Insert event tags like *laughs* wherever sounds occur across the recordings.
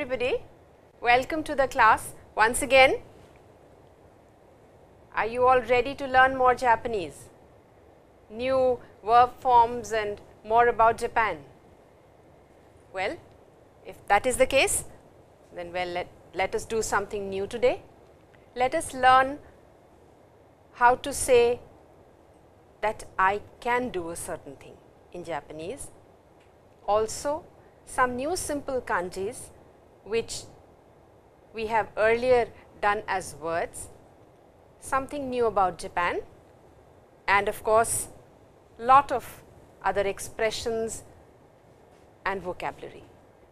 Everybody, welcome to the class once again. Are you all ready to learn more Japanese? New verb forms and more about Japan? Well, if that is the case, then well let, let us do something new today. Let us learn how to say that I can do a certain thing in Japanese. Also, some new simple kanjis which we have earlier done as words, something new about Japan and of course, lot of other expressions and vocabulary.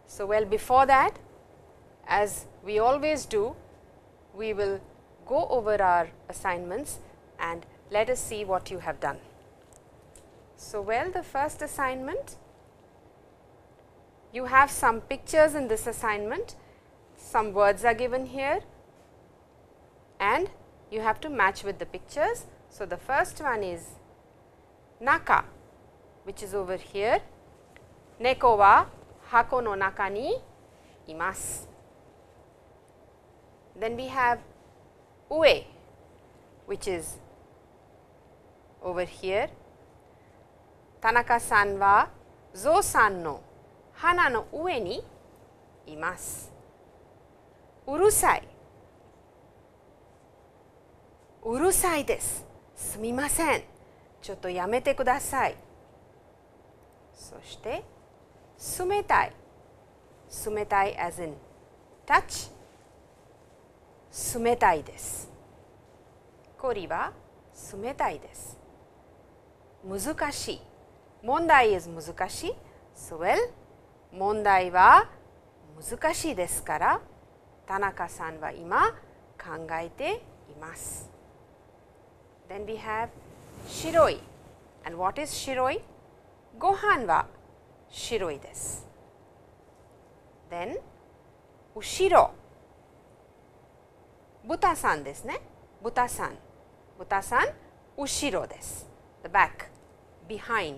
So, well before that as we always do, we will go over our assignments and let us see what you have done. So, well the first assignment you have some pictures in this assignment, some words are given here. And you have to match with the pictures. So, the first one is naka which is over here, neko wa hako no naka ni imasu. Then we have ue which is over here, Tanaka-san wa Zo-san no 花の上にいます。うるさい。うるさいです。すみません。ちょっとやめてください。そして、冷たい。冷たい as in touch 冷たいです。氷は冷たいです。難しい。問題 is 難しい。So well 問題は難しいですから田中さんは今考えています。Then we have 白い and what is 白いご飯は白いです。Then 後ろ豚さんですね。豚さん。豚さん後ろです。The back, behind,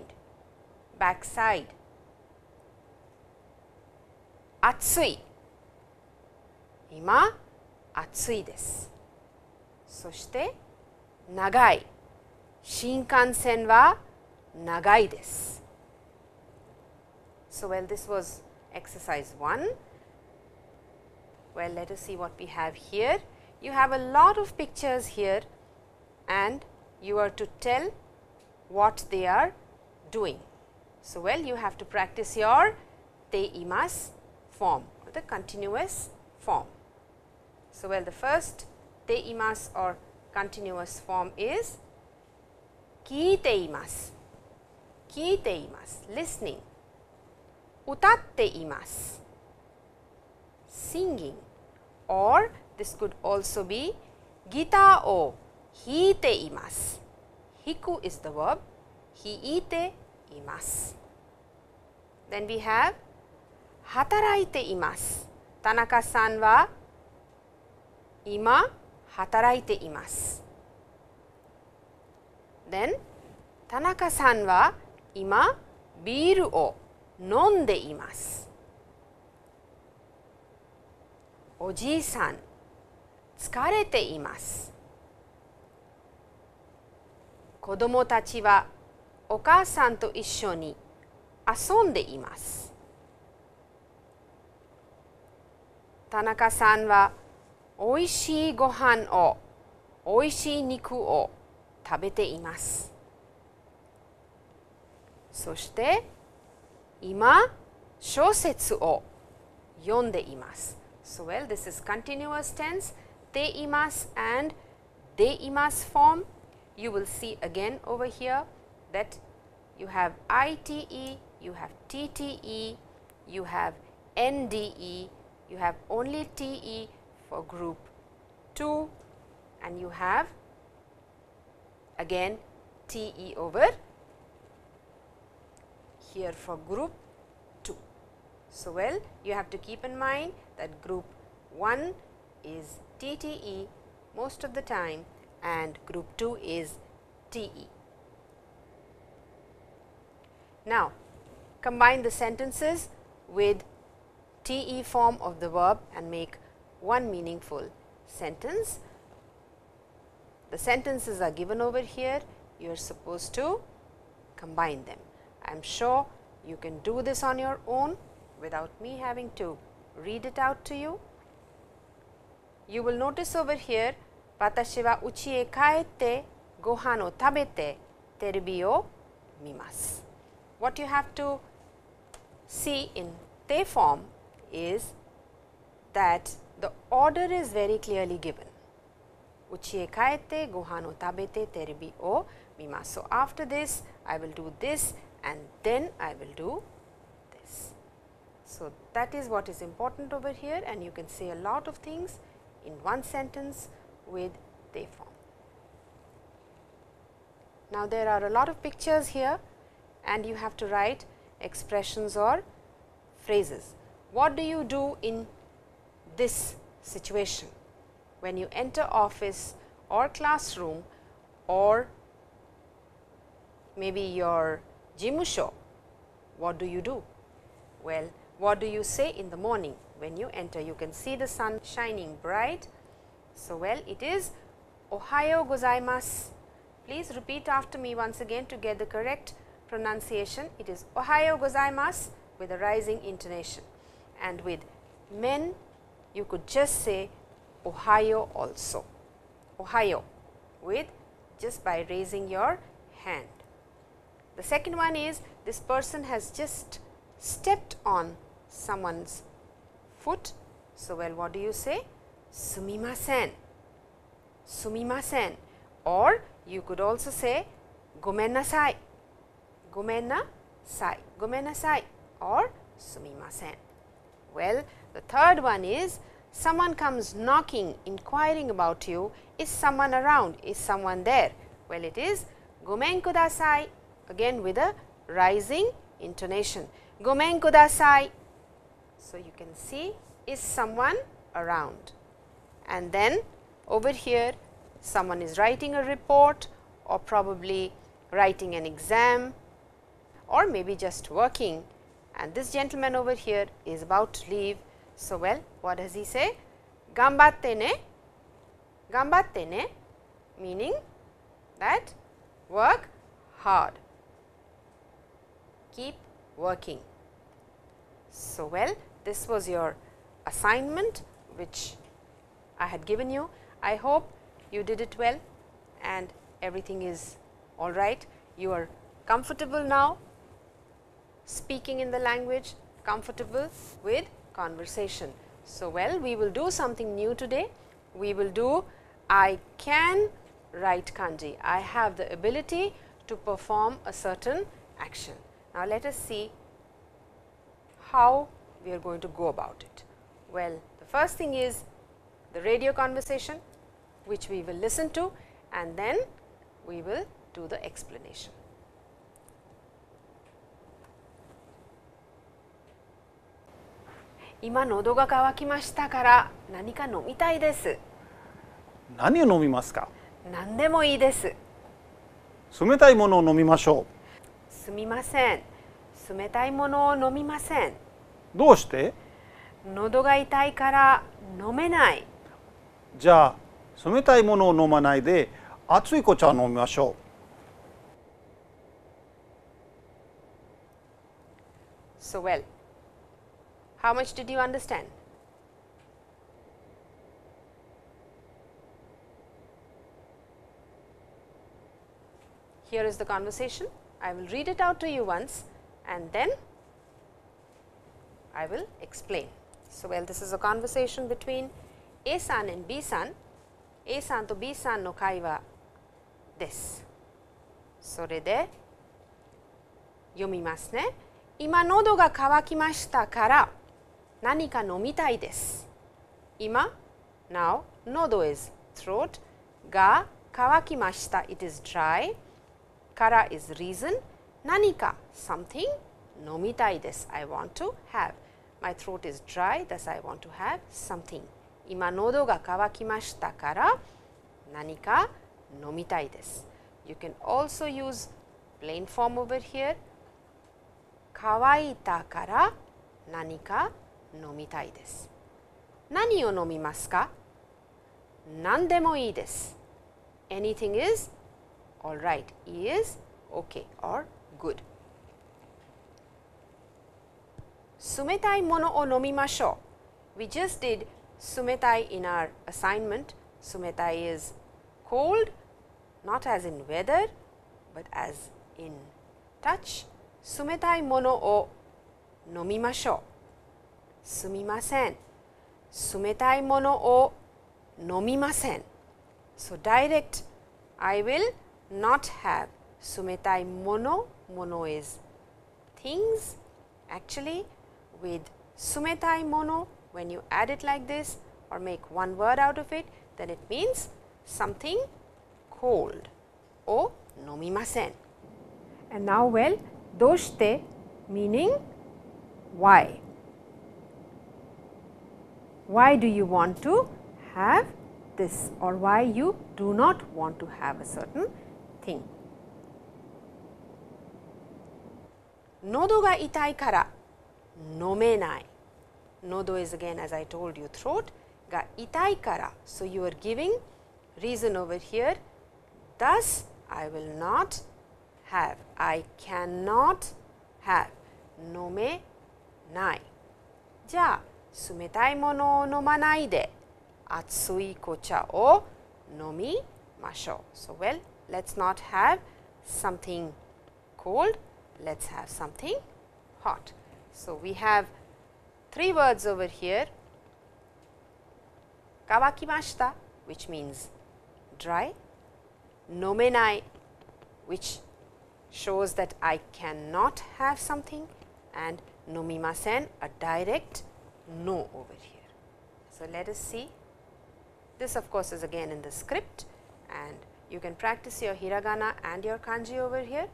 back side. 暑い今暑いですそして長い新幹線は長いです So well this was exercise 1 well let us see what we have here you have a lot of pictures here and you are to tell what they are doing so well you have to practice your te imas form or the continuous form. So, well the first teimasu or continuous form is kiiteimasu, kiiteimasu listening, utatteimasu singing or this could also be guitar o hiiteimasu. Hiku is the verb, hiite imasu. Then we have 働いています。田中さんは今働いています。Then 田中さんは今ビールを飲んでいます。おじいさん疲れています。子供たちはお母さんと一緒に遊んでいます。田中さんはおいしいご飯をおいしい肉を食べていますそして今小説を読んでいます So well this is continuous tense te imas and de imas form you will see again over here that you have ITE, you have TTE, you have NDE you have only TE for group 2 and you have again TE over here for group 2. So, well you have to keep in mind that group 1 is TTE most of the time and group 2 is TE. Now, combine the sentences with te form of the verb and make one meaningful sentence. The sentences are given over here, you are supposed to combine them. I am sure you can do this on your own without me having to read it out to you. You will notice over here, watashi wa uchi e kaete gohan o tabete terubi o mimasu. What you have to see in te form is that the order is very clearly given. Uchie kaete, gohano tabete, teribi o mima. So, after this I will do this and then I will do this. So, that is what is important over here and you can say a lot of things in one sentence with te form. Now, there are a lot of pictures here and you have to write expressions or phrases. What do you do in this situation? When you enter office or classroom or maybe your jimusho, what do you do? Well, what do you say in the morning when you enter? You can see the sun shining bright. So, well it is Ohayo gozaimasu. Please repeat after me once again to get the correct pronunciation. It is Ohayo gozaimasu with a rising intonation and with men you could just say Ohayo also, Ohayo with just by raising your hand. The second one is this person has just stepped on someone's foot. So, well what do you say? Sumimasen, sumimasen or you could also say gomen nasai, gomen nasai, gomen nasai or sumimasen. Well, the third one is someone comes knocking inquiring about you. Is someone around? Is someone there? Well it is gomen kudasai again with a rising intonation. Gomen kudasai so you can see is someone around? And then over here someone is writing a report or probably writing an exam or maybe just working and this gentleman over here is about to leave so, well what does he say? Gambatte ne, gambatte ne meaning that work hard, keep working. So, well this was your assignment which I had given you. I hope you did it well and everything is all right. You are comfortable now speaking in the language, comfortable with conversation. So, well we will do something new today. We will do I can write kanji. I have the ability to perform a certain action. Now, let us see how we are going to go about it. Well, the first thing is the radio conversation which we will listen to and then we will do the explanation. 今喉が渇きましたから何か飲みたいです。何を飲みますか？何でもいいです。冷たいものを飲みましょう。すみません。冷たいものを飲みません。どうして？喉が痛いから飲めない。じゃあ冷たいものを飲まないで熱い紅茶を飲みましょう。So well How much did you understand? Here is the conversation. I will read it out to you once and then I will explain. So, well this is a conversation between A san and B san, A san to B san no kai wa desu. それで読みますね。今喉が渇きましたから 何か飲みたいです。今 now 喉 is throat が乾きました it is dry から is reason 何か something 飲みたいです I want to have my throat is dry thus I want to have something 今喉が渇きましたから何か飲みたいです You can also use plain form over here 乾いたから何か nomitai desu. Nani o nomimasu ka? Nandemo ii desu. Anything is all right, is okay or good. Tsumetai mono o nomimashou. We just did tsumetai in our assignment. Tsumetai is cold, not as in weather, but as in touch. Tsumetai mono o nomimashou. Sumimasen. Tsumetai mono o nomimasen. So, direct I will not have tsumetai mono, mono is things actually with tsumetai mono when you add it like this or make one word out of it then it means something cold o nomimasen. And now well doshite meaning why Why do you want to have this or why you do not want to have a certain thing. 喉が痛いから飲めない。喉 is again as I told you throat が痛いから so you are giving reason over here thus I will not have I cannot have 飲めないじゃあ 冷たいものを飲まないで熱い紅茶を飲みましょう so well let's not have something cold let's have something hot so we have three words over here kawakimashita which means dry nomenai which shows that I cannot have something and nomimasen a direct no over here. So, let us see this of course, is again in the script and you can practice your hiragana and your kanji over here.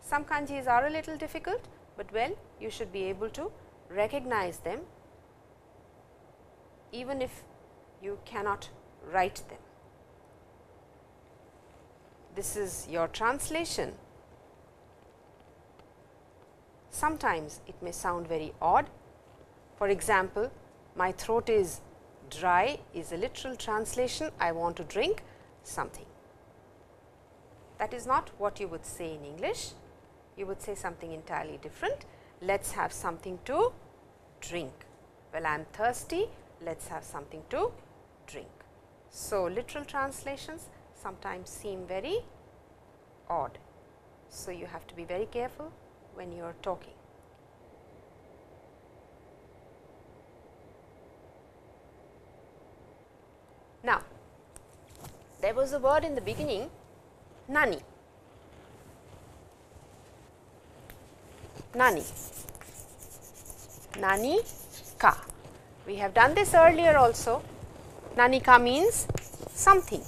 Some kanjis are a little difficult, but well you should be able to recognize them even if you cannot write them. This is your translation. Sometimes it may sound very odd. For example, my throat is dry is a literal translation I want to drink something. That is not what you would say in English, you would say something entirely different. Let us have something to drink. Well, I am thirsty, let us have something to drink. So, literal translations sometimes seem very odd. So, you have to be very careful when you are talking. Now, there was a word in the beginning nani. Nani. Nani ka. We have done this earlier also. Nani ka means something.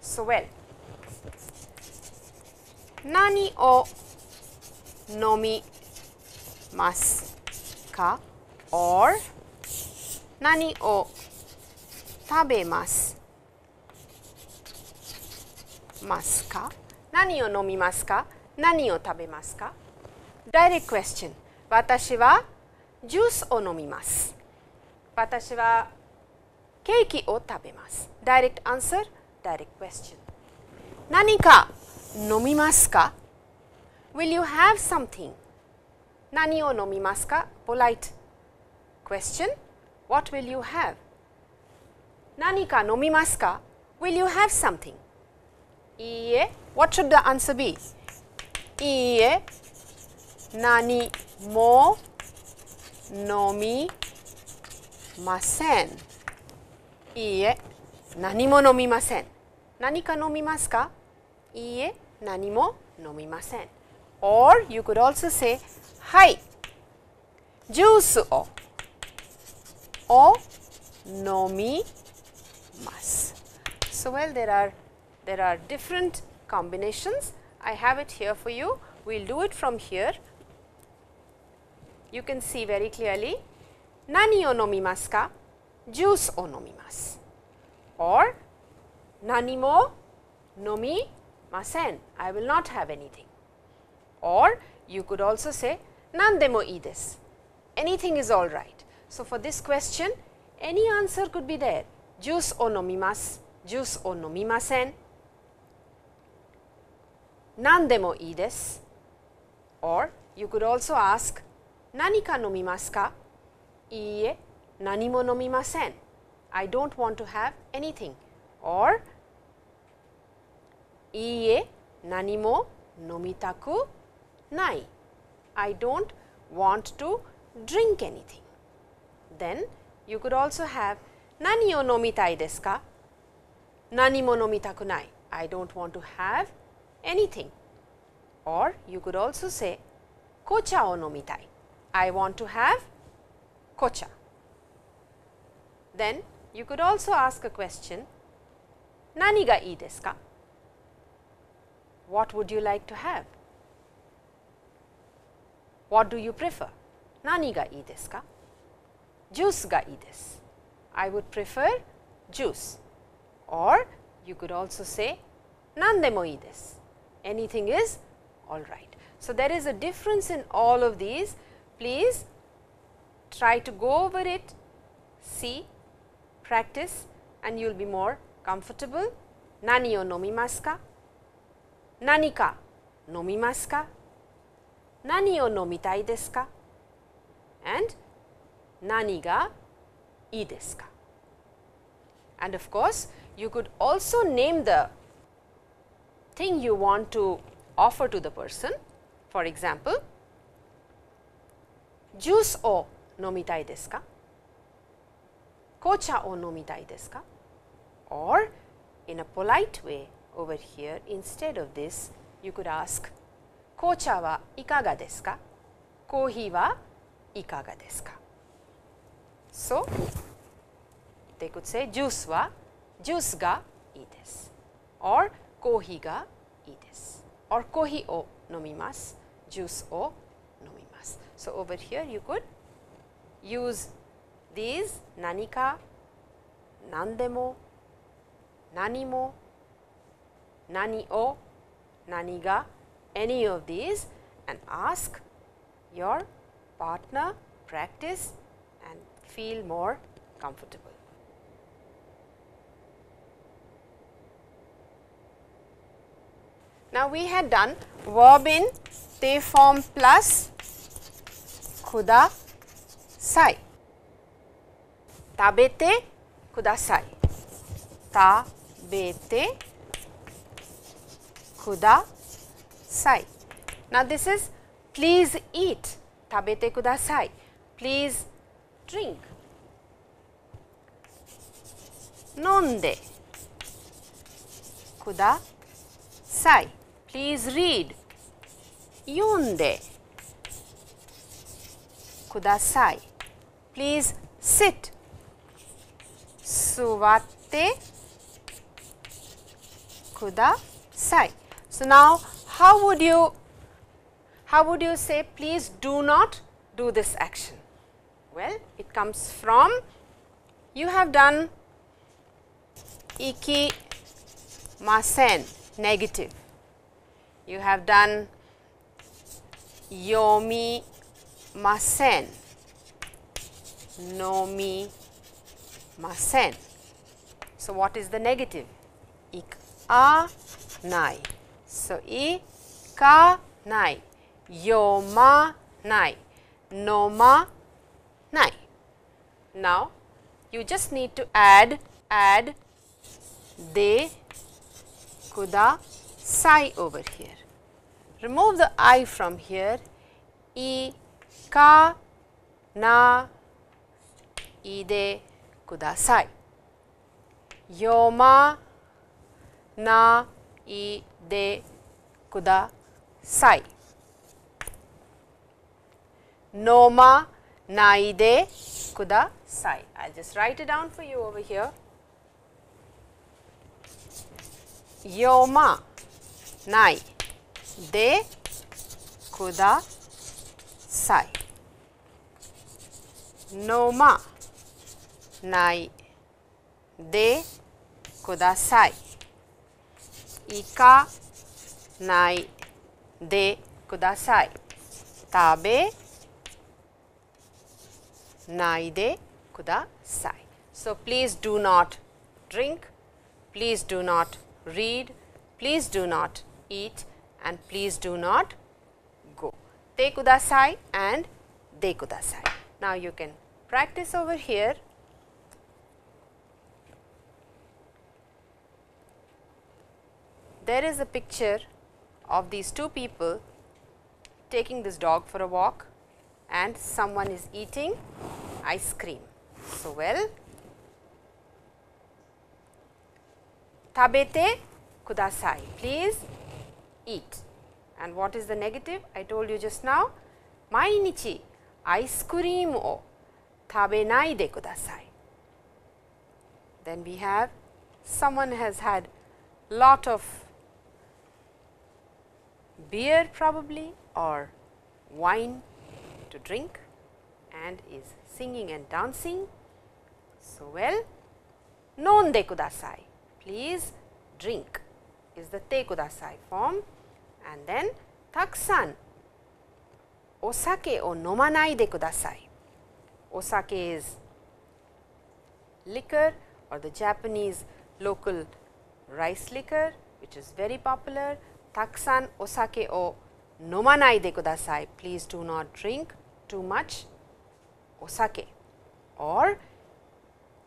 So, well, nani o nomi mas ka or 何を食べますますか何を飲みますか何を食べますか Direct question 私はジュースを飲みます私はケーキを食べます Direct answer Direct question 何か飲みますか Will you have something 何を飲みますか Polite question what will you have? Nanika nomimasu ka? Will you have something? Iie. What should the answer be? Iie. Nani mo nomi masen. Iie. Nani mo nomimasen. Nanika nomimasu ka? Iie. Nani mo nomimasen. Or you could also say, Hai. Juice o o nomi mas. So, well there are there are different combinations. I have it here for you. We will do it from here. You can see very clearly nani o nomimasu ka? Juice o nomimasu or nani mo nomi masen. I will not have anything. Or you could also say Nandemo ii desu. Anything is all right. So, for this question, any answer could be there. Juice o nomimasu, juice o nomimasen. Ii desu. Or you could also ask, nani ka nomimasu ka? Iie, nani mo nomimasen. I do not want to have anything. Or iie, nani mo nomitaku nai. I do not want to drink anything. Then you could also have nani o nomitai desu ka? Nani mo nomitaku nai. I do not want to have anything. Or you could also say kocha o nomitai. I want to have kocha. Then you could also ask a question nani ga ii desu ka? What would you like to have? What do you prefer? Nani ga ii desu ka? Juice ga ii desu. I would prefer juice. Or you could also say nandemo ii desu. Anything is all right. So, there is a difference in all of these. Please try to go over it, see, practice and you will be more comfortable. Nani o nomimasu ka? Nani ka nomimasu ka? Nani o nomitai desu ka? And nani ga ii desu ka? And of course, you could also name the thing you want to offer to the person. For example, juice o nomitai desu ka? Kocha o nomitai desu ka? Or in a polite way over here instead of this you could ask kocha wa ikaga desu ka? Kohi wa ikaga desu ka? So, they could say juice wa juice ga ii or kohi ga ii or kohi o nomimasu, juice o nomimasu. So, over here you could use these nanika, nandemo, nanimo, nani o, nani ga, any of these and ask your partner practice feel more comfortable. Now, we had done verb in te form plus kuda sai. Tabete kudasai. Tabete kudasai. Now, this is please eat. Tabete kudasai. Please drink. Nonde kudasai. Please read. Yonde kudasai. Please sit. Suwatte kudasai. So, now how would you how would you say please do not do this action? Well, it comes from you have done iki masen negative. You have done yomi masen, nomi masen. So, what is the negative? Ik a nai. So, i ka nai, yoma nai, noma. Now, you just need to add add de kuda sai over here. Remove the i from here, e ka na ide kudasai. Yoma na ide kudasai. Noma naide kudasai. I will just write it down for you over here. Yoma nai de kudasai. Noma nai de kudasai. Ika nai de kudasai. Tabe naide kudasai. So, please do not drink, please do not read, please do not eat and please do not go. Te kudasai and de kudasai. Now, you can practice over here. There is a picture of these two people taking this dog for a walk and someone is eating ice cream. So, well, tabete kudasai, please eat. And what is the negative? I told you just now, mainichi ice cream o tabenai de kudasai. Then we have someone has had lot of beer probably or wine to drink and is singing and dancing. So, well, nonde kudasai, please drink is the te kudasai form and then taksan osake o nomanai de kudasai. Osake is liquor or the Japanese local rice liquor which is very popular. Taksan osake o nomanai de kudasai. Please do not drink too much osake or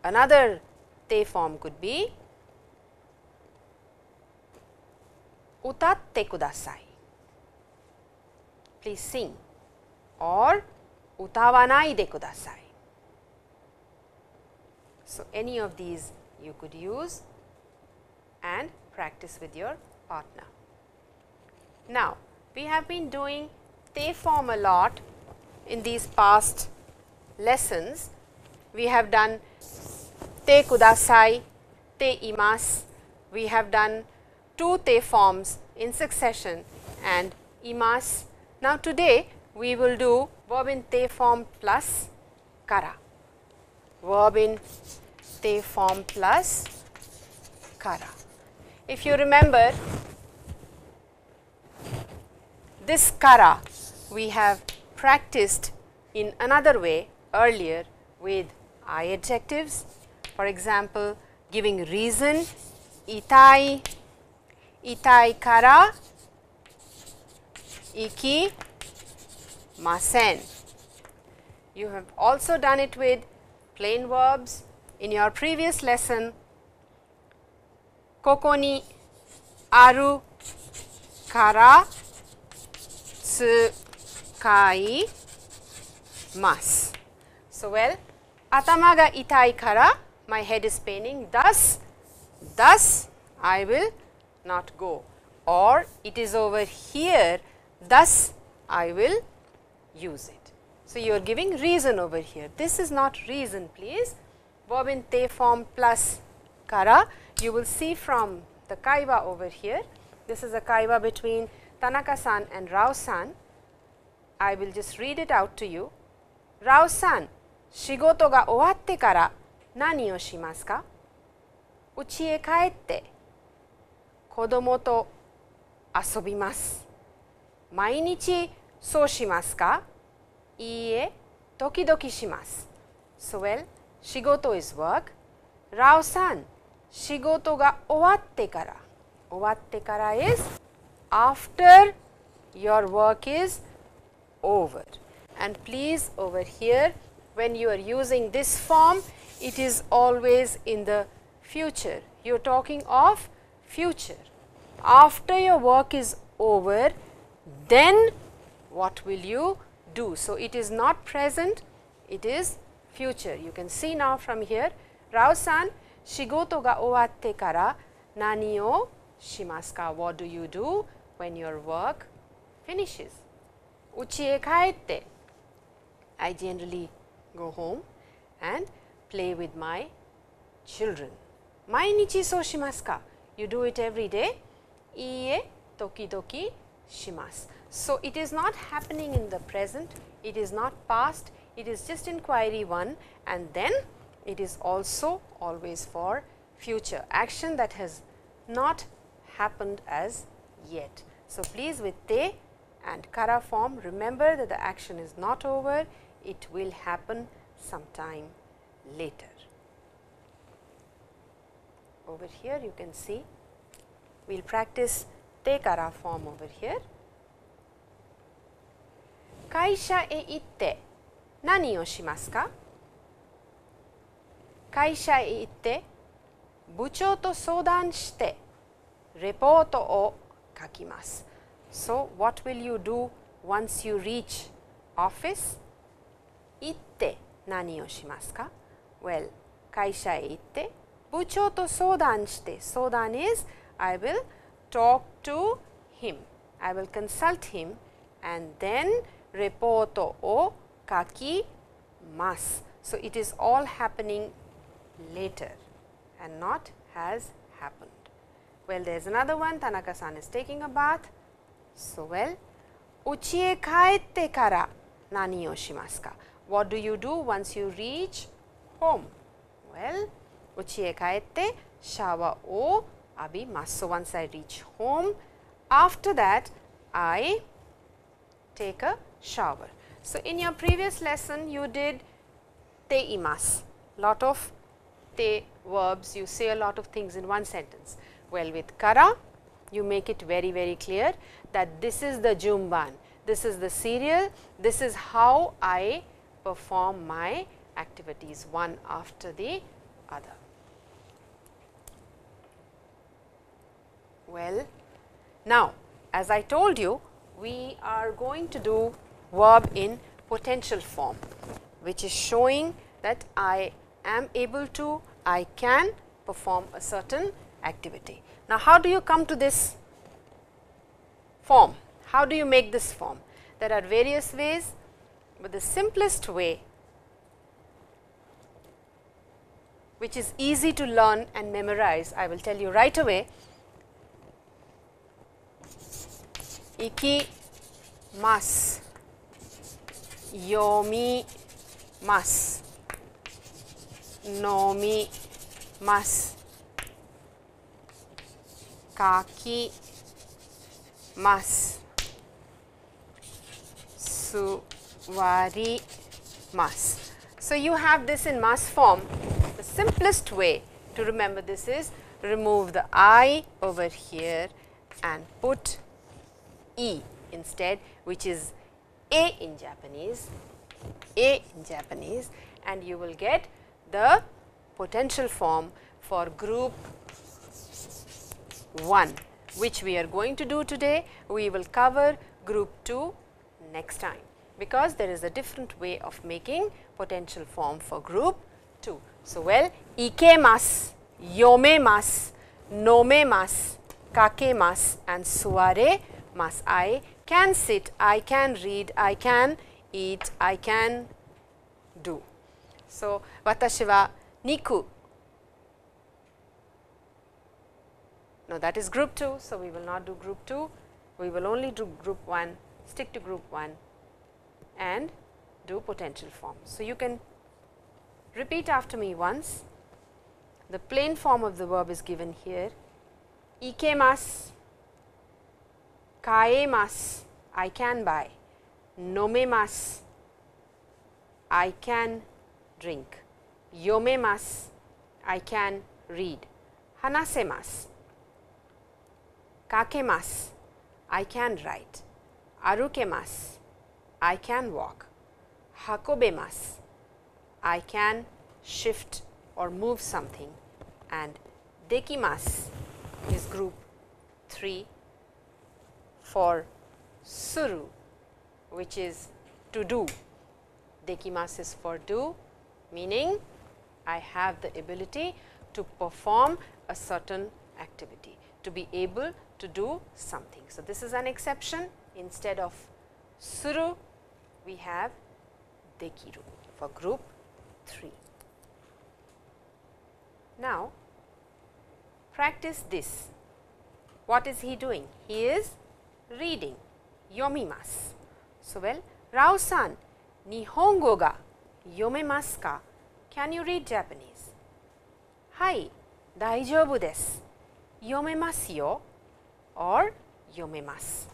another te form could be utatte kudasai. Please sing or utawanai de kudasai. So, any of these you could use and practice with your partner. Now, we have been doing te form a lot in these past lessons. We have done te kudasai, te imas, we have done two te forms in succession and imas. Now, today we will do verb in te form plus kara, verb in te form plus kara. If you remember this kara we have practiced in another way earlier with I adjectives. For example, giving reason itai, itai kara, iki masen. You have also done it with plain verbs in your previous lesson. Koko ni aru kara tsukai mas. So, well atama ga itai kara my head is paining thus, thus I will not go or it is over here thus I will use it. So, you are giving reason over here. This is not reason please. Bobbin te form plus kara. You will see from the kaiwa over here. This is a kaiwa between Tanaka-san and Rao-san. I will just read it out to you. Rao-san, shigoto ga owatte kara 何をしますか家へ帰って子供と遊びます。毎日そうしますかいいえ、時々します。So well, 仕事 is work. ラオさん、仕事が終わってから。終わってから is after your work is over. And please over here when you are using this form it is always in the future. You are talking of future. After your work is over, then what will you do? So, it is not present, it is future. You can see now from here, Rao-san, shigoto ga owatte kara nani o shimasu ka? What do you do when your work finishes? Uchi e kaette. I generally go home and play with my children. Mainichi so shimasu ka? You do it every day? Iie tokidoki shimasu. So, it is not happening in the present, it is not past, it is just inquiry 1 and then it is also always for future action that has not happened as yet. So, please with te and kara form remember that the action is not over, it will happen sometime later. Over here you can see we will practice te kara form over here. 会社へ行って何をしますか会社へ行って部長と相談してレポートを書きます。So, what will you do once you reach office? 行って何をしますか well, kaisha itte bucho to sodanshite. Sodan is I will talk to him. I will consult him and then repoto o kaki mas. So, it is all happening later and not has happened. Well, there is another one Tanaka-san is taking a bath. So, well, uchi e kaette kara nani o shimasu ka? What do you do once you reach home. Well, uchiye kaete, shawa o abi masu. Once I reach home, after that I take a shower. So, in your previous lesson you did te imas, lot of te verbs, you say a lot of things in one sentence. Well, with kara you make it very very clear that this is the jumban, this is the serial, this is how I perform my activities one after the other. Well, now as I told you, we are going to do verb in potential form, which is showing that I am able to, I can perform a certain activity. Now, how do you come to this form? How do you make this form? There are various ways, but the simplest way which is easy to learn and memorize, I will tell you right away. Iki mas, yomi mas, nomi mas, kaki mas, suwari mas. So, you have this in mas form. The simplest way to remember this is remove the I over here and put E instead which is A in Japanese, A in Japanese and you will get the potential form for group 1 which we are going to do today. We will cover group 2 next time because there is a different way of making potential form for group 2. So, well ikemasu, yomemasu, nomemasu, kakemasu and suwaremasu. I can sit, I can read, I can eat, I can do. So, watashi wa niku. No, that is group 2. So, we will not do group 2. We will only do group 1, stick to group 1 and do potential form. So, you can repeat after me once. The plain form of the verb is given here. Ikemasu, kaemasu, I can buy, nomemasu, I can drink, yomemasu, I can read, hanasemasu, kakemasu, I can write, arukemasu, I can walk, hakobemasu, I can shift or move something and dekimasu is group 3 for suru which is to do. Dekimasu is for do meaning I have the ability to perform a certain activity, to be able to do something. So, this is an exception instead of suru we have dekiru for group 3. Now, practice this. What is he doing? He is reading yomimasu. So, well Rao-san, Nihongo ga yomemasu ka? Can you read Japanese? Hai, daijoubu desu. Yomemasu yo or yomemasu.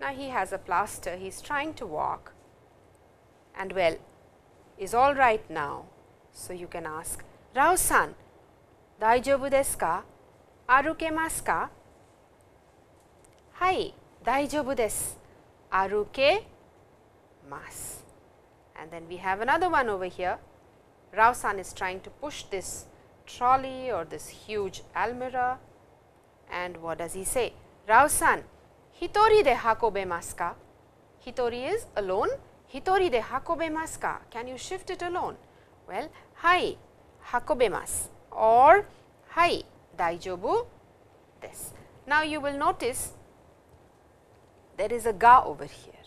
Now, he has a plaster, he is trying to walk and well is all right now. So, you can ask Rao san, daijobu desu ka? Arukemasu ka? Hai, daijobu desu. Aruke mas. And then we have another one over here. Rao san is trying to push this trolley or this huge almirah and what does he say? Rao san, hitori de hakobemasu ka? Hitori is alone. Hitori de hakobemasu ka? Can you shift it alone? Well, hai hakobemasu or hai daijobu desu. Now, you will notice there is a ga over here.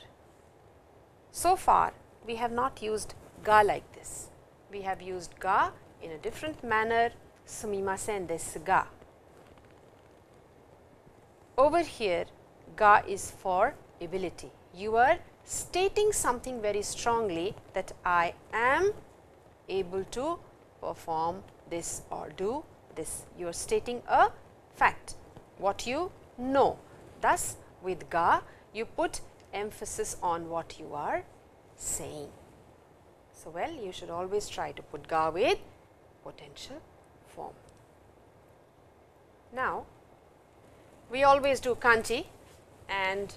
So far, we have not used ga like this. We have used ga in a different manner, sumimasen desu ga. Over here, ga is for ability. You are stating something very strongly that I am able to perform this or do this. You are stating a fact, what you know. Thus, with ga, you put emphasis on what you are saying. So, well you should always try to put ga with potential form. Now, we always do kanji and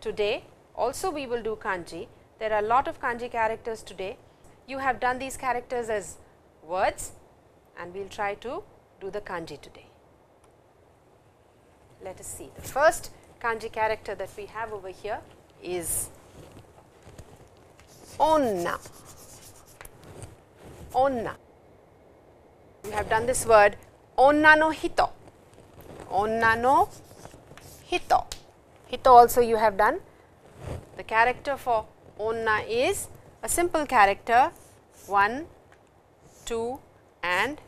today also we will do kanji. There are a lot of kanji characters today. You have done these characters as words and we will try to do the kanji today. Let us see the first kanji character that we have over here is onna. Onna. You have done this word onna no hito. Onna no hito. Hito also you have done. The character for onna is a simple character 1, 2 and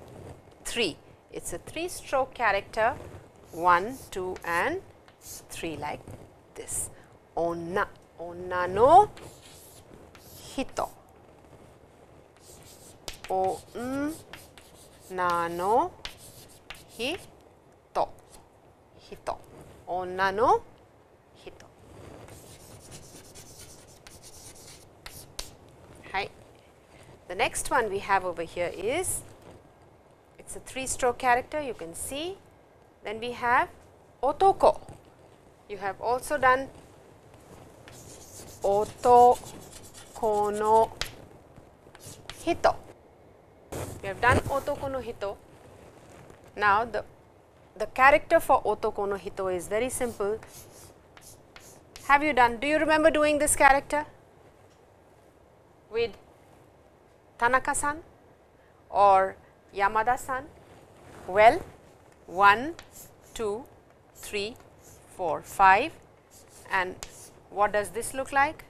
3. It is a 3 stroke character 1, 2 and 3 like this. Onna, onna no hito. Onna no hito. Hito. Onna no hito. Hi. The next one we have over here is it is a 3 stroke character you can see. Then we have otoko. You have also done otoko no hito. You have done otoko no hito. Now, the, the character for otoko no hito is very simple. Have you done, do you remember doing this character with Tanaka-san or Yamada-san? Well, 1, 2, 3, 4, 5 and what does this look like?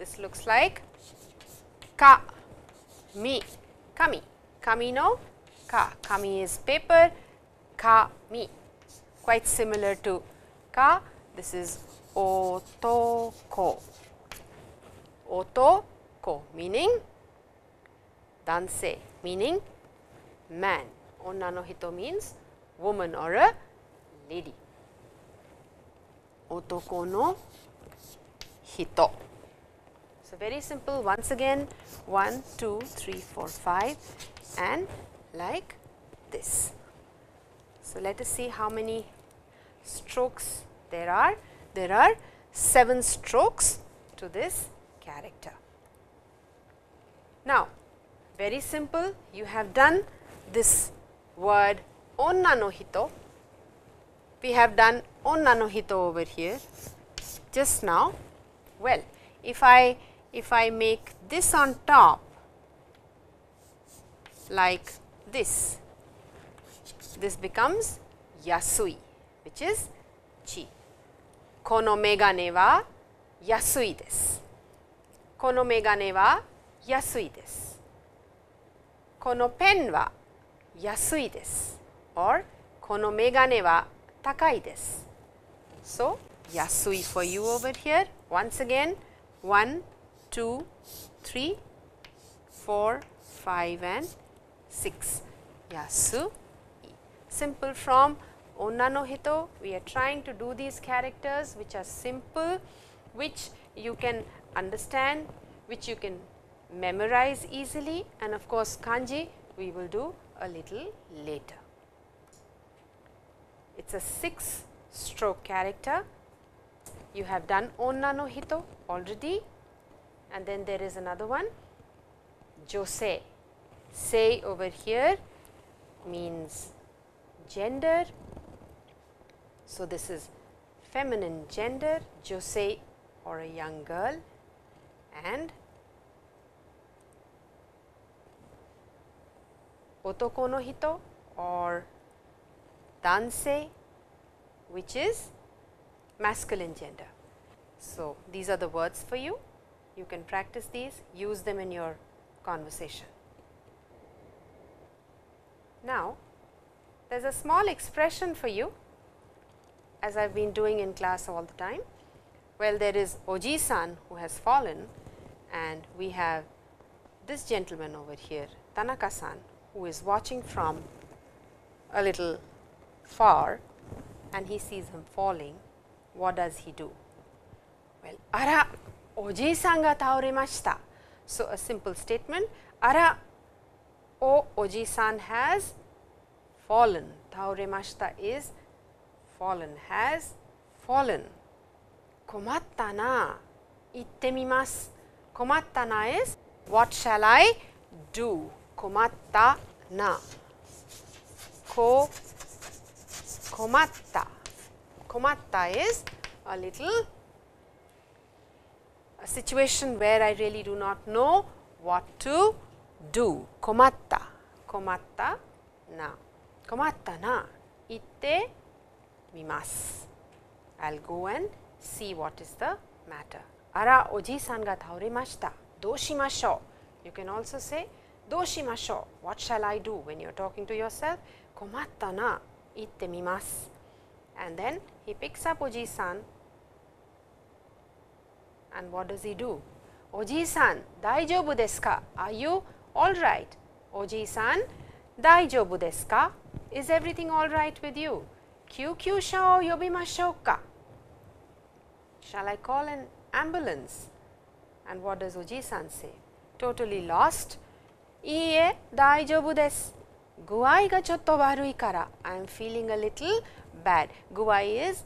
This looks like ka, mi, kami, kami no ka, kami is paper, ka, mi, quite similar to ka, this is otoko, otoko meaning dansei meaning man, no hito means woman or a lady. Otoko no hito. So, very simple once again 1, 2, 3, 4, 5 and like this. So, let us see how many strokes there are. There are 7 strokes to this character. Now, very simple you have done this word onna no hito. We have done onna no hito over here just now. Well, if I if I make this on top like this, this becomes yasui which is chi. Kono megane wa yasui desu. Kono megane wa yasui desu. Kono pen wa yasui desu or kono megane wa takai desu. So, yasui for you over here once again 1, 2, 3, 4, 5 and 6 yasu. Simple from onna no hito we are trying to do these characters which are simple which you can understand which you can memorize easily and of course, kanji we will do a little later. It is a 6 stroke character. You have done onna no hito already and then there is another one josei. Say over here means gender. So, this is feminine gender josei or a young girl and otoko no hito or dansei which is masculine gender. So, these are the words for you. You can practice these, use them in your conversation. Now, there is a small expression for you as I have been doing in class all the time. Well, there is Oji-san who has fallen and we have this gentleman over here, Tanaka-san, who is watching from a little far and he sees him falling. What does he do? Well, ara oji-san ga taoremashita. So, a simple statement, ara o oji-san has fallen, taoremashita is fallen, has fallen. Komatta na, itte mimasu. Komatta na is what shall I do? Komatta na. Ko komatta. Komatta is a little a situation where I really do not know what to do. Komatta. Komatta na. Komatta na. Itte mimasu. I will go and see what is the matter. Ara oji-san ga taoremashita. Doshimashou. You can also say doshimashou. What shall I do when you are talking to yourself? Komatta na itte mimasu. And then he picks up oji-san and what does he do? Oji-san, daijoubu desu ka? Are you all right? Oji-san, daijoubu desu ka? Is everything all right with you? Kyukyusha o yobimashou ka? Shall I call an ambulance? And what does Oji-san say? Totally lost? Iie, daijoubu desu. Guai ga chotto warui kara. I am feeling a little bad. Guai is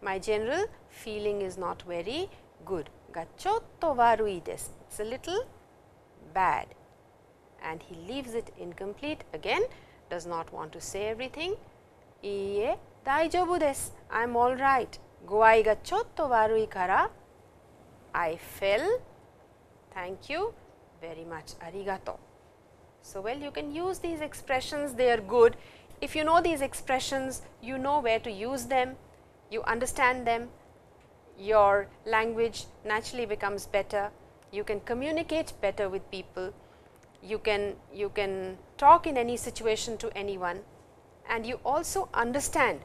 my general feeling is not very good. Ga chotto warui desu. It is a little bad and he leaves it incomplete again does not want to say everything. Iie, daijoubu desu. I am all right. Guai ga chotto warui kara I fell. Thank you very much. Arigato. So, well you can use these expressions they are good. If you know these expressions you know where to use them, you understand them, your language naturally becomes better, you can communicate better with people, you can, you can talk in any situation to anyone and you also understand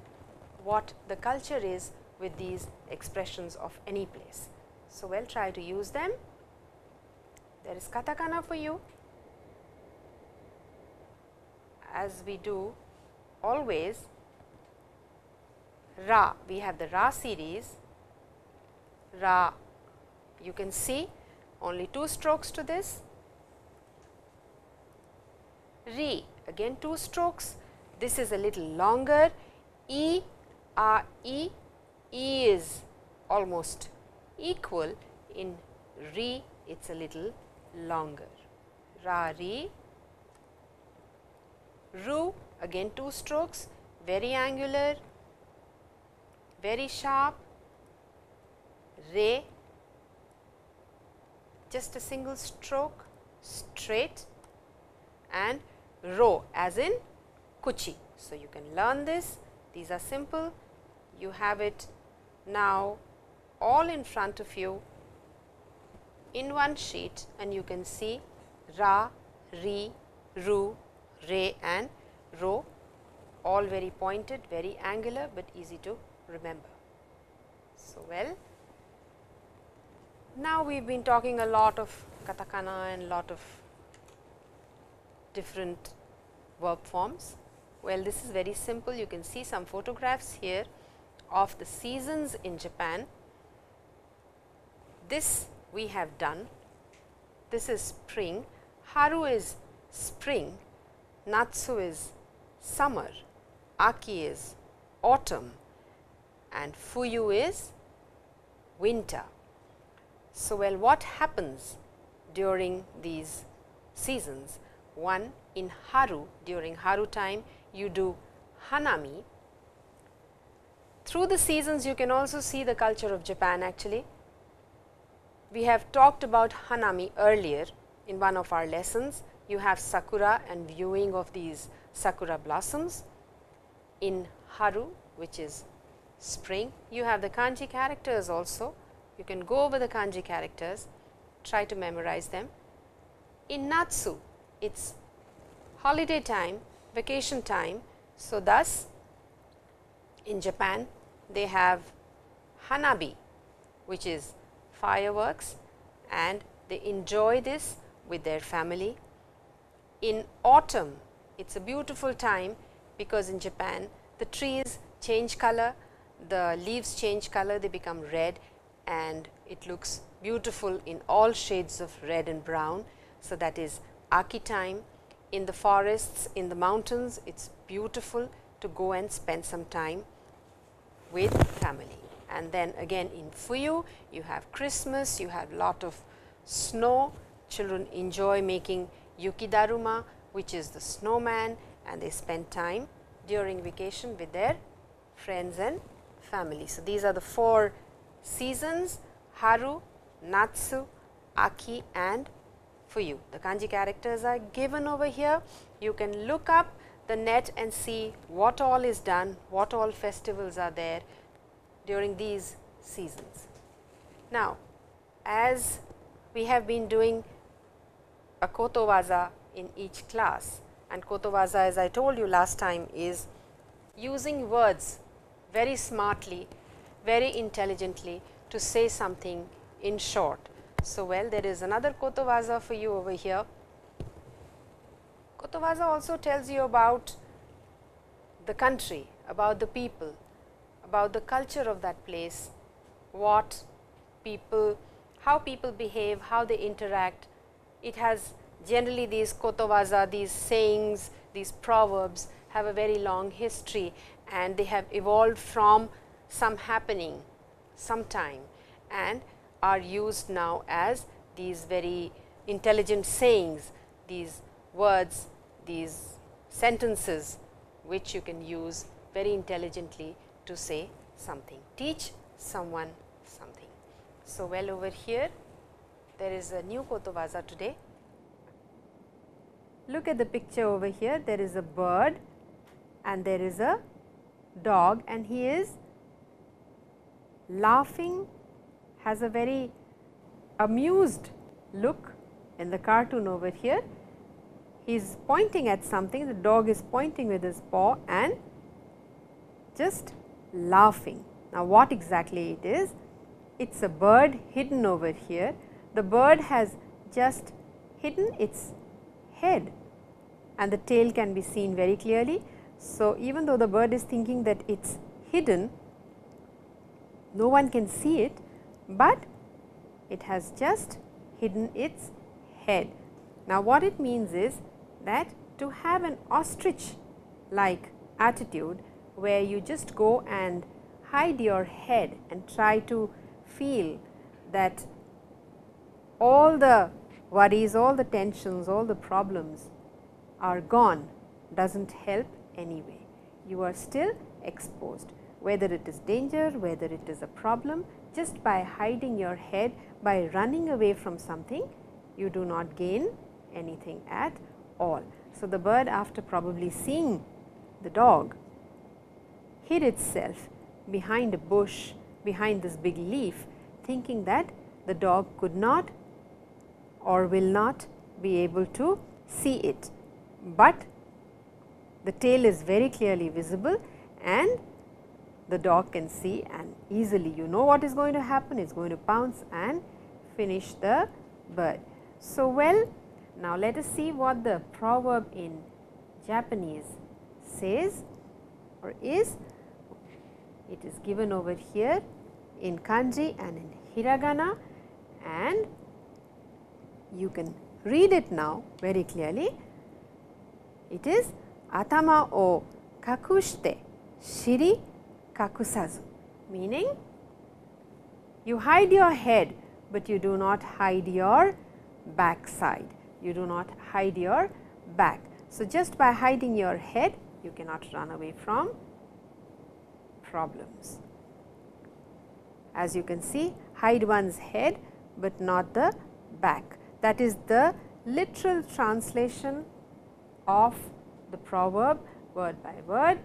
what the culture is with these expressions of any place. So, well try to use them. There is katakana for you as we do always Ra, we have the Ra series, Ra, you can see only two strokes to this, Re, again two strokes, this is a little longer, E, A, E, E is almost equal. In Re, it is a little longer, Ra, Re, Ru again two strokes very angular, very sharp, Re just a single stroke straight and Ro as in Kuchi. So, you can learn this these are simple you have it now all in front of you in one sheet and you can see Ra, Ri, Ru, Re and Ro all very pointed, very angular, but easy to remember. So, well now we have been talking a lot of katakana and lot of different verb forms. Well, this is very simple. You can see some photographs here of the seasons in Japan. This we have done this is spring, haru is spring, natsu is summer, aki is autumn and fuyu is winter. So, well what happens during these seasons? One in haru during haru time you do hanami. Through the seasons you can also see the culture of Japan actually. We have talked about hanami earlier in one of our lessons. You have sakura and viewing of these sakura blossoms. In haru which is spring, you have the kanji characters also. You can go over the kanji characters, try to memorize them. In natsu, it is holiday time, vacation time. So, thus in Japan they have hanabi which is fireworks and they enjoy this with their family. In autumn, it is a beautiful time because in Japan the trees change color, the leaves change color, they become red and it looks beautiful in all shades of red and brown. So, that is Aki time. In the forests, in the mountains, it is beautiful to go and spend some time with family. And then again in Fuyu, you have Christmas, you have lot of snow, children enjoy making yukidaruma, which is the snowman and they spend time during vacation with their friends and family. So, these are the four seasons Haru, Natsu, Aki and Fuyu. The kanji characters are given over here. You can look up the net and see what all is done, what all festivals are there during these seasons. Now, as we have been doing a kotowaza in each class and kotowaza as I told you last time is using words very smartly, very intelligently to say something in short. So, well there is another kotowaza for you over here. Kotowaza also tells you about the country, about the people, about the culture of that place, what people, how people behave, how they interact. It has generally these kotowaza, these sayings, these proverbs have a very long history and they have evolved from some happening sometime and are used now as these very intelligent sayings, these words, these sentences which you can use very intelligently to say something, teach someone something. So, well over here there is a new Kotowaza today. Look at the picture over here, there is a bird and there is a dog and he is laughing, has a very amused look in the cartoon over here. He is pointing at something, the dog is pointing with his paw and just laughing. Now, what exactly it is? It is a bird hidden over here. The bird has just hidden its head and the tail can be seen very clearly. So, even though the bird is thinking that it is hidden, no one can see it, but it has just hidden its head. Now, what it means is that to have an ostrich like attitude where you just go and hide your head and try to feel that all the worries, all the tensions, all the problems are gone does not help anyway. You are still exposed whether it is danger, whether it is a problem just by hiding your head by running away from something you do not gain anything at all. So, the bird after probably seeing the dog hid itself behind a bush behind this big leaf thinking that the dog could not or will not be able to see it, but the tail is very clearly visible and the dog can see and easily you know what is going to happen, it is going to pounce and finish the bird. So, well now let us see what the proverb in Japanese says or is. It is given over here in kanji and in hiragana and you can read it now very clearly. It is atama o kakushite shiri kakusazu meaning you hide your head, but you do not hide your backside. You do not hide your back. So, just by hiding your head, you cannot run away from problems. As you can see, hide one's head, but not the back. That is the literal translation of the proverb word by word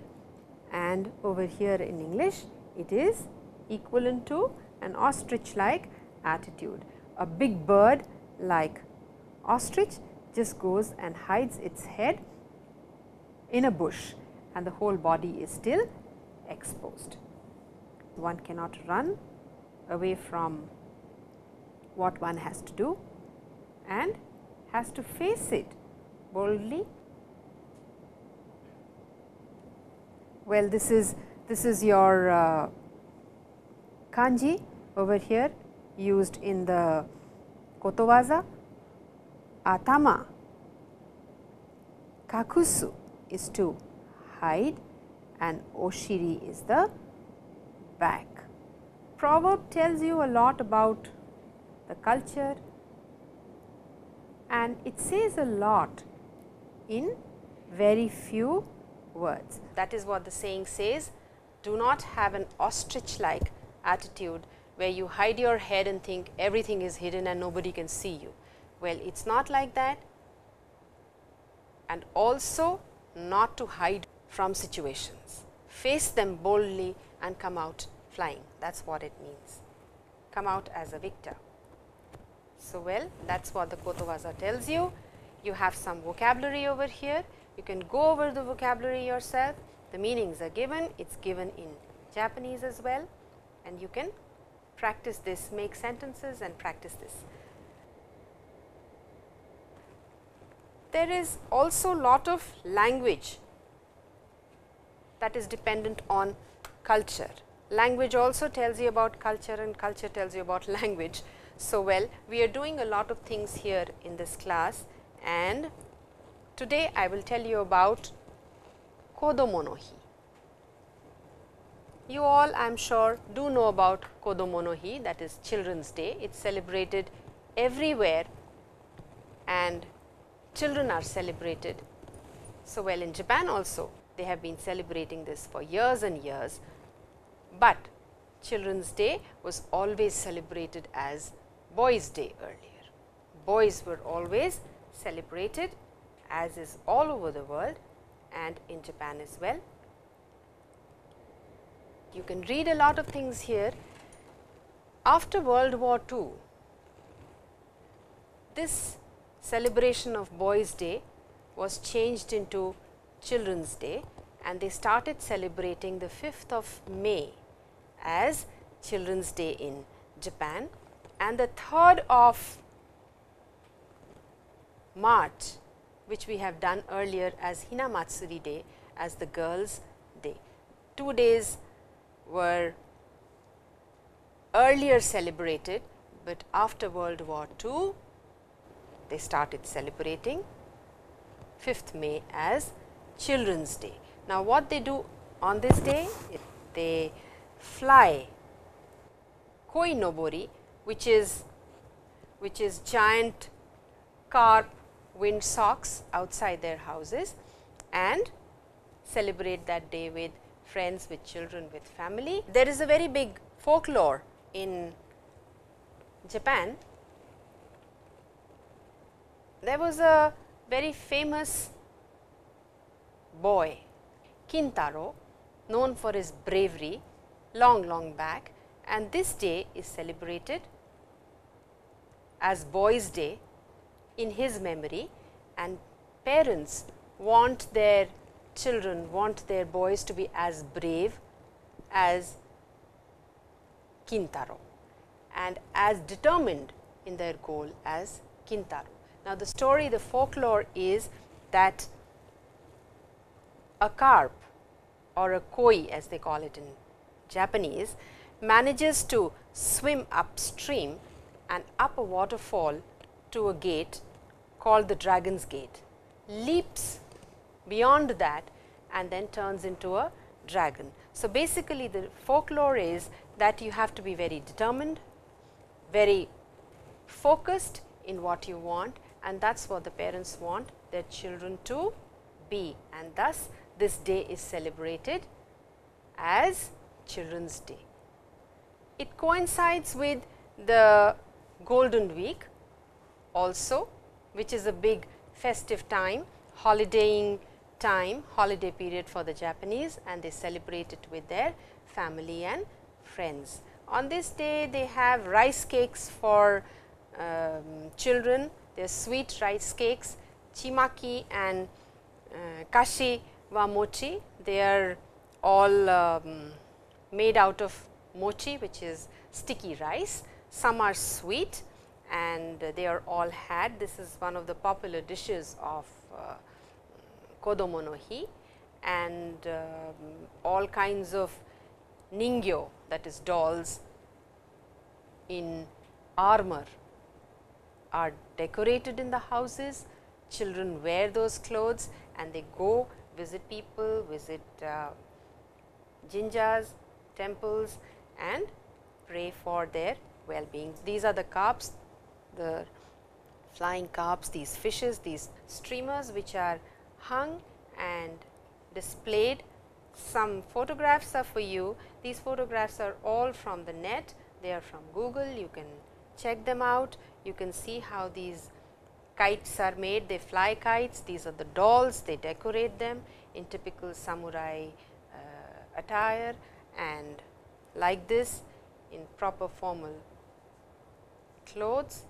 and over here in English it is equivalent to an ostrich like attitude. A big bird like ostrich just goes and hides its head in a bush and the whole body is still exposed. One cannot run away from what one has to do and has to face it boldly. Well, this is this is your uh, kanji over here used in the kotowaza. Atama kakusu is to hide and oshiri is the back. Proverb tells you a lot about the culture and it says a lot in very few words. That is what the saying says, do not have an ostrich like attitude where you hide your head and think everything is hidden and nobody can see you. Well, it is not like that and also not to hide from situations. Face them boldly and come out flying that is what it means. Come out as a victor. So, well that is what the Kotowaza tells you. You have some vocabulary over here. You can go over the vocabulary yourself. The meanings are given. It is given in Japanese as well and you can practice this, make sentences and practice this. There is also a lot of language that is dependent on culture. Language also tells you about culture and culture tells you about *laughs* language. So, well we are doing a lot of things here in this class and today I will tell you about Kodomo no hi. You all I am sure do know about Kodomo no Hi that is children's day. It is celebrated everywhere and children are celebrated. So, well in Japan also they have been celebrating this for years and years, but children's day was always celebrated as boys day earlier. Boys were always celebrated as is all over the world and in Japan as well. You can read a lot of things here. After World War II, this celebration of Boys Day was changed into Children's Day and they started celebrating the 5th of May as Children's Day in Japan and the 3rd of March which we have done earlier as Hinamatsuri Day as the girls day. Two days were earlier celebrated, but after World War II they started celebrating 5th May as Children's Day. Now, what they do on this day? They fly koi nobori which is which is giant carp wind socks outside their houses and celebrate that day with friends, with children, with family. There is a very big folklore in Japan. There was a very famous boy, Kintaro, known for his bravery long, long back and this day is celebrated as Boys Day in his memory and parents want their children want their boys to be as brave as Kintaro and as determined in their goal as Kintaro. Now, the story the folklore is that a carp or a koi as they call it in Japanese manages to swim upstream and up a waterfall to a gate called the dragon's gate, leaps beyond that and then turns into a dragon. So, basically the folklore is that you have to be very determined, very focused in what you want and that is what the parents want their children to be and thus this day is celebrated as children's day. It coincides with the golden week also which is a big festive time, holidaying time, holiday period for the Japanese and they celebrate it with their family and friends. On this day they have rice cakes for um, children, there are sweet rice cakes, chimaki and uh, kashi wa mochi. They are all um, made out of mochi which is sticky rice. Some are sweet and they are all had. This is one of the popular dishes of uh, Kodomo no Hi and um, all kinds of ningyo that is dolls in armor are decorated in the houses. Children wear those clothes and they go visit people, visit uh, jinjas, temples and pray for their well-being. These are the carps, the flying carps, these fishes, these streamers which are hung and displayed. Some photographs are for you. These photographs are all from the net. They are from Google. You can check them out. You can see how these kites are made. They fly kites. These are the dolls. They decorate them in typical samurai uh, attire and like this in proper formal clothes.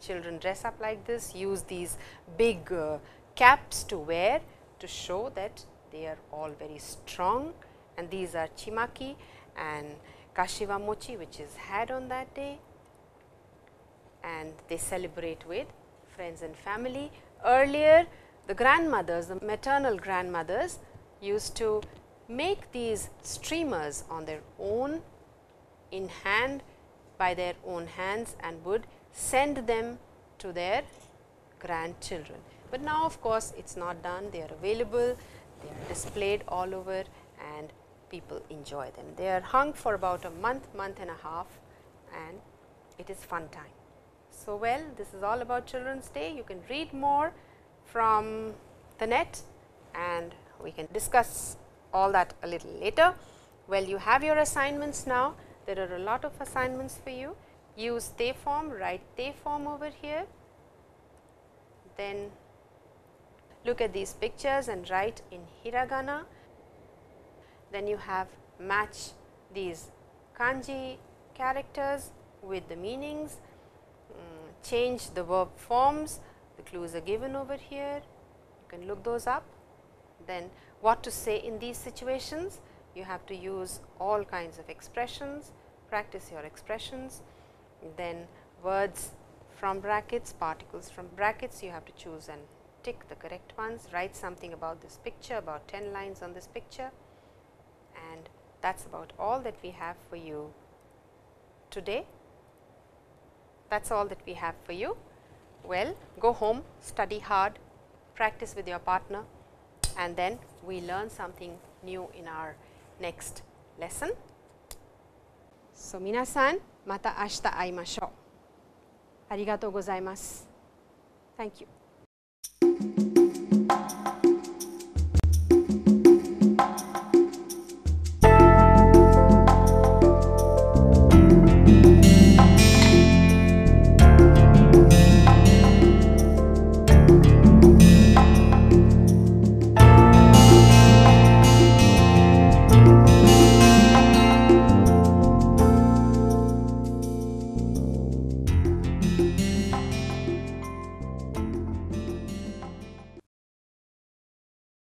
Children dress up like this, use these big uh, caps to wear to show that they are all very strong and these are chimaki and kashiwa mochi which is had on that day and they celebrate with friends and family. Earlier the grandmothers, the maternal grandmothers used to make these streamers on their own in hand by their own hands and would send them to their grandchildren. But now of course, it is not done, they are available, they are displayed all over and people enjoy them. They are hung for about a month, month and a half and it is fun time. So, well this is all about Children's Day. You can read more from the net and we can discuss all that a little later. Well, you have your assignments now. There are a lot of assignments for you. Use te form, write te form over here. Then look at these pictures and write in hiragana. Then you have match these kanji characters with the meanings, um, change the verb forms, the clues are given over here, you can look those up. Then what to say in these situations, you have to use all kinds of expressions, practice your expressions, then words from brackets, particles from brackets, you have to choose and tick the correct ones, write something about this picture, about 10 lines on this picture and that is about all that we have for you today. That is all that we have for you. Well, go home, study hard, practice with your partner and then we learn something new in our next lesson. So, minasan, mata ashita aimashou. Arigatou gozaimasu. Thank you.